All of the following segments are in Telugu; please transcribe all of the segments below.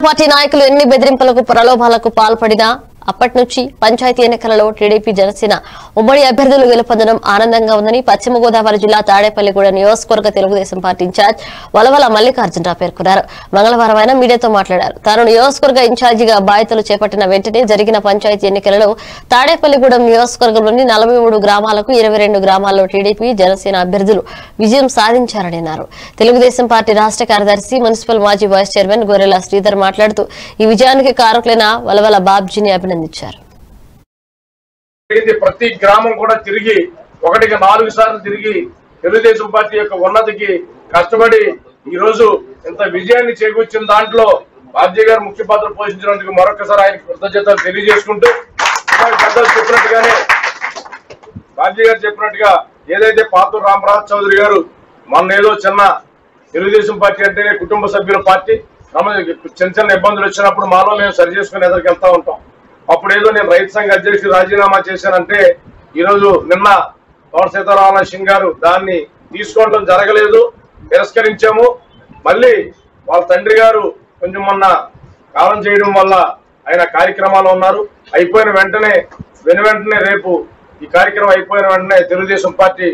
పార్టీ నాయకులు ఎన్ని బెదిరింపులకు ప్రలోభాలకు పాల్పడినా అప్పటి నుంచి పంచాయతీ ఎన్నికలలో టీడీపీ జనసేన ఉమ్మడి అభ్యర్థులు గెలుపొందడం ఆనందంగా ఉందని పశ్చిమ గోదావరి జిల్లా తాడేపల్లిగూడ నియోజకవర్గ తెలుగుదేశం పార్టీ ఇన్ఛార్జ్ వలవల మల్లికార్జునరావు పేర్కొన్నారు. మంగళవారం ఆయన మీడియాతో మాట్లాడారు. తాను నియోజకవర్గ ఇన్ఛార్జిగా బాధ్యతలు చేపట్టిన వెంటనే జరిగిన పంచాయతీ ఎన్నికలలో తాడేపల్లిగూడెం నియోజకవర్గంలోని నలభై మూడు గ్రామాలకు ఇరవై రెండు గ్రామాల్లో టీడీపీ జనసేన అభ్యర్థులు విజయం సాధించారని అన్నారు తెలుగుదేశం పార్టీ రాష్ట్ర కార్యదర్శి మున్సిపల్ మాజీ వైస్ చైర్మన్ గొర్రెల శ్రీధర్ మాట్లాడుతూ ఈ విజయానికి కారకులైన వలవల బాబ్జీని అభినందించారు. అభినందించారు. ప్రతి గ్రామం కూడా తిరిగి ఒకటికి నాలుగు సార్లు తిరిగి తెలుగుదేశం పార్టీ యొక్క ఉన్నతికి కష్టపడి ఈ రోజు ఇంత విజయాన్ని చేకూర్చిన దాంట్లో బాబ్జీ గారు ముఖ్య పాత్ర పోషించినందుకు మరొకసారి ఆయన కృతజ్ఞతలు తెలియజేసుకుంటూ పెద్దలు చెప్పినట్టుగానే బాబ్జీ గారు చెప్పినట్టుగా ఏదైతే పాతూరు రామరాజ్ చౌదరి గారు మొన్న ఏదో చిన్న తెలుగుదేశం పార్టీ అంటేనే కుటుంబ సభ్యుల పార్టీ చిన్న చిన్న ఇబ్బందులు వచ్చినప్పుడు మాలో మేము సరి చేసుకుని ఎదురుకి వెళ్తా ఉంటాం. అప్పుడేదో నేను రైతు సంఘ అధ్యక్షుడు రాజీనామా చేశానంటే ఈరోజు నిన్న పవన్ సీతారామన్ సింగ్ గారు దాన్ని తీసుకోవడం జరగలేదు తిరస్కరించాము. మళ్ళీ వాళ్ళ తండ్రి గారు కొంచెం మొన్న కాలం చేయడం వల్ల ఆయన కార్యక్రమాలు ఉన్నారు. అయిపోయిన వెంటనే వెను వెంటనే రేపు ఈ కార్యక్రమం అయిపోయిన వెంటనే తెలుగుదేశం పార్టీ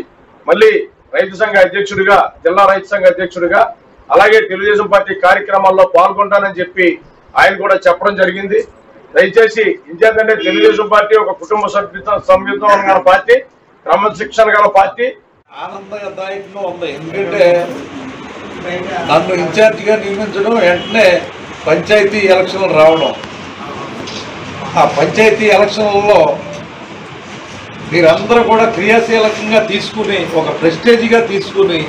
మళ్ళీ రైతు సంఘ అధ్యక్షుడిగా జిల్లా రైతు సంఘ అధ్యక్షుడిగా అలాగే తెలుగుదేశం పార్టీ కార్యక్రమాల్లో పాల్గొంటానని చెప్పి ఆయన కూడా చెప్పడం జరిగింది. దయచేసి ఇంకేంటంటే తెలుగుదేశం పార్టీ ఒక కుటుంబ సభ్యుత సంయుతం గల పార్టీ క్రమశిక్షణ గల పార్టీ. ఆనందదాయకంగా ఉంది. ఎందుకంటే నన్ను ఇన్ఛార్జిగా నియమించడం వెంటనే పంచాయతీ ఎలక్షన్లు రావడం. ఆ పంచాయతీ ఎలక్షన్లలో మీరందరూ కూడా క్రియాశీలకంగా తీసుకుని ఒక ప్రెస్టేజ్గా తీసుకుని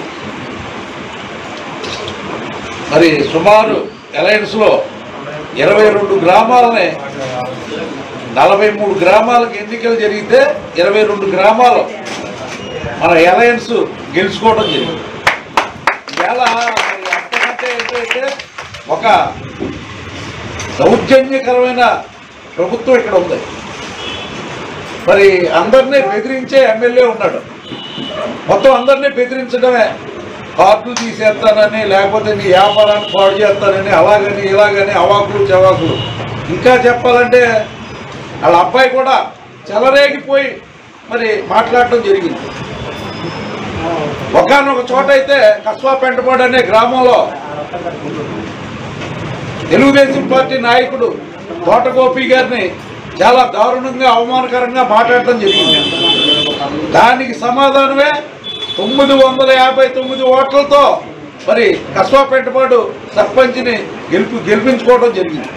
మరి సుమారు అలయన్స్లో ఇరవై రెండు గ్రామాలని నలభై మూడు గ్రామాలకు ఎన్నికలు జరిగితే ఇరవై రెండు గ్రామాలు మన అలయన్స్ గెలుచుకోవడం జరిగింది. ఇవాళ మరి అంతకంటే ఏంటంటే ఒక దౌర్జన్యకరమైన ప్రభుత్వం ఇక్కడ ఉంది. మరి అందరినీ బెదిరించే ఎమ్మెల్యే ఉన్నాడు. మొత్తం అందరినీ బెదిరించడమే కార్డు తీసేస్తానని లేకపోతే నీ వ్యాపారాన్ని పాడు చేస్తానని అలాగని ఇలాగని అవాకులు చవాకులు. ఇంకా చెప్పాలంటే వాళ్ళ అబ్బాయి కూడా చెలరేగిపోయి మరి మాట్లాడటం జరిగింది. ఒకనొక చోట అయితే కస్వా పెంటపాడు అనే గ్రామంలో తెలుగుదేశం పార్టీ నాయకుడు తోటగోపి గారిని చాలా దారుణంగా అవమానకరంగా మాట్లాడటం జరిగింది. దానికి సమాధానమే తొమ్మిది వందల యాభై తొమ్మిది ఓట్లతో మరి కస్బా సర్పంచ్ని గెలుపు గెలిపించుకోవడం జరిగింది.